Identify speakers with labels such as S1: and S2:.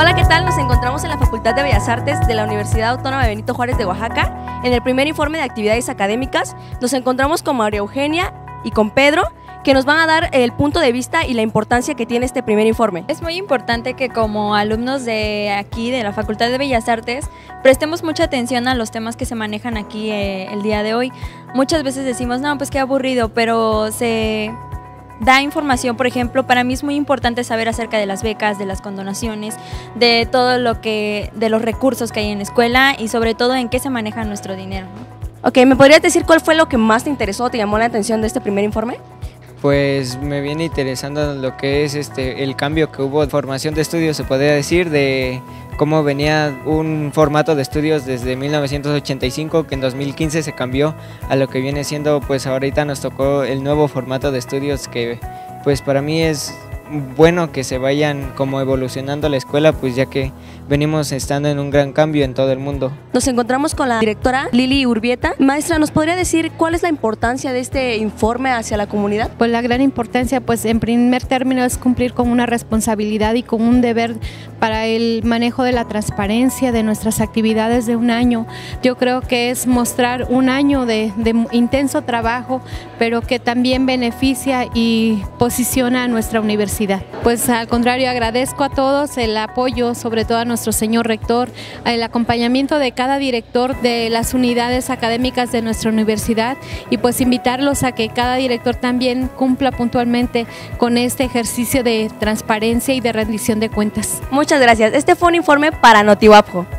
S1: Hola, ¿qué tal? Nos encontramos en la Facultad de Bellas Artes de la Universidad Autónoma de Benito Juárez de Oaxaca. En el primer informe de actividades académicas nos encontramos con María Eugenia y con Pedro, que nos van a dar el punto de vista y la importancia que tiene este primer informe.
S2: Es muy importante que como alumnos de aquí, de la Facultad de Bellas Artes, prestemos mucha atención a los temas que se manejan aquí eh, el día de hoy. Muchas veces decimos, no, pues qué aburrido, pero se da información, por ejemplo, para mí es muy importante saber acerca de las becas, de las condonaciones, de todo lo que, de los recursos que hay en la escuela y sobre todo en qué se maneja nuestro dinero.
S1: Ok, ¿me podrías decir cuál fue lo que más te interesó, te llamó la atención de este primer informe?
S3: Pues me viene interesando lo que es este el cambio que hubo de formación de estudios, se podría decir, de cómo venía un formato de estudios desde 1985 que en 2015 se cambió a lo que viene siendo pues ahorita nos tocó el nuevo formato de estudios que pues para mí es bueno que se vayan como evolucionando la escuela, pues ya que venimos estando en un gran cambio en todo el mundo.
S1: Nos encontramos con la directora Lili Urbieta. Maestra, ¿nos podría decir cuál es la importancia de este informe hacia la comunidad?
S4: Pues la gran importancia, pues en primer término es cumplir con una responsabilidad y con un deber para el manejo de la transparencia de nuestras actividades de un año. Yo creo que es mostrar un año de, de intenso trabajo, pero que también beneficia y posiciona a nuestra universidad pues al contrario, agradezco a todos el apoyo, sobre todo a nuestro señor rector, el acompañamiento de cada director de las unidades académicas de nuestra universidad y pues invitarlos a que cada director también cumpla puntualmente con este ejercicio de transparencia y de rendición de cuentas.
S1: Muchas gracias. Este fue un informe para Notiwapjo.